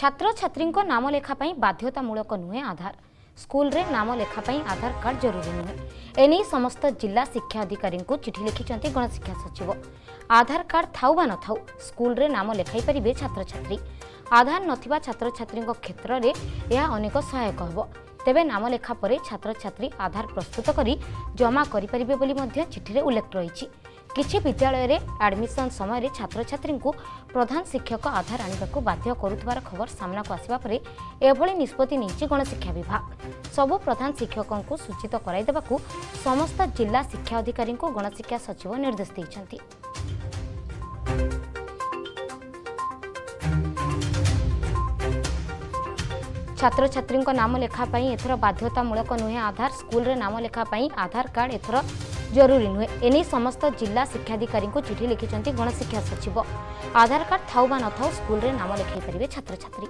ଛାତ୍ରଛାତ୍ରୀଙ୍କ ନାମ ଲେଖା ପାଇଁ ବାଧ୍ୟତାମୂଳକ ନୁହେଁ ଆଧାର। ସ୍କୁଲରେ ନାମ ଲେଖା ପାଇଁ ଆଧାର କାର୍ଡ ଜରୁରୀ ନୁହେଁ। ଏନେଇ ସମସ୍ତ ଜିଲ୍ଲା ଶିକ୍ଷା ଅଧିକାରୀଙ୍କୁ ଚିଠି ଲେଖିଛନ୍ତି ଗଣଶିକ୍ଷା ସଚିବ। ଆଧାର କାର୍ଡ ଥାଉ ବା ନଥାଉ ସ୍କୁଲରେ ନାମ ଲେଖାଇ ପାରିବେ ଛାତ୍ରଛାତ୍ରୀ। ଆଧାର ନଥିବା ଛାତ୍ରଛାତ୍ରୀଙ୍କ କ୍ଷେତ୍ରରେ ଏହା ଅନେକ ସହାୟକ ହେବ। ତେବେ ନାମ ଲେଖା ପରେ ଛାତ୍ରଛାତ୍ରୀ ଆଧାର ପ୍ରସ୍ତୁତ କରି ଜମା କରିପାରିବେ ବୋଲି ମଧ୍ୟ ଚିଠିରେ ଉଲ୍ଲେଖ ରହିଛି। କିଛି ବିଦ୍ୟାଳୟରେ ଆଡମିସନ ସମୟରେ ଛାତ୍ରଛାତ୍ରୀଙ୍କୁ ପ୍ରଧାନ ଶିକ୍ଷକ ଆଧାର ଆଣିବାକୁ ବାଧ୍ୟ କରୁଥିବାର ଖବର ସାମ୍ନାକୁ ଆସିବା ପରେ ଏଭଳି ନିଷ୍ପତ୍ତି ନେଇଛି ଗଣଶିକ୍ଷା ବିଭାଗ। ସବୁ ପ୍ରଧାନ ଶିକ୍ଷକଙ୍କୁ ସୂଚିତ କରାଇଦେବାକୁ ସମସ୍ତ ଜିଲ୍ଲା ଶିକ୍ଷା ଅଧିକାରୀଙ୍କୁ ଗଣଶିକ୍ଷା ସଚିବ ନିର୍ଦ୍ଦେଶ ଦେଇଛନ୍ତି। ଛାତ୍ରଛାତ୍ରୀଙ୍କ ନାମ ଲେଖା ପାଇଁ ଏଥର ବାଧ୍ୟତାମୂଳକ ନୁହେଁ ଆଧାର ସ୍କୁଲରେ ନାମ ଲେଖା ପାଇଁ ଆଧାର କାର୍ଡ ଏଥର ଜରୁରୀ ନୁହେଁ। ଏନେଇ ସମସ୍ତ ଜିଲ୍ଲା ଶିକ୍ଷାଧିକାରୀଙ୍କୁ ଚିଠି ଲେଖିଛନ୍ତି ଗଣଶିକ୍ଷା ସଚିବ। ଆଧାର କାର୍ଡ ଥାଉ ବା ନଥାଉ ସ୍କୁଲରେ ନାମ ଲେଖାଇ ପାରିବେ ଛାତ୍ରଛାତ୍ରୀ।